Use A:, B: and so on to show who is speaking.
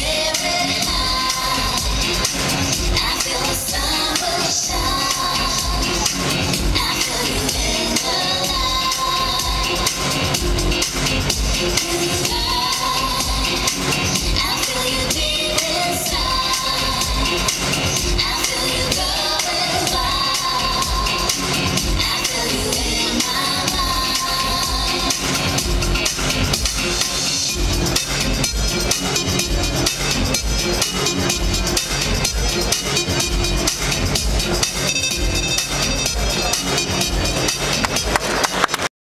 A: Yeah.